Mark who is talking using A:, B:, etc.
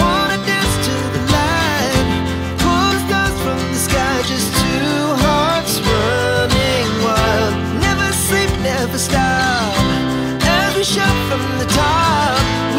A: Wanna dance to the light, stars from the sky, just two hearts running wild. Never sleep, never stop. As we from the top,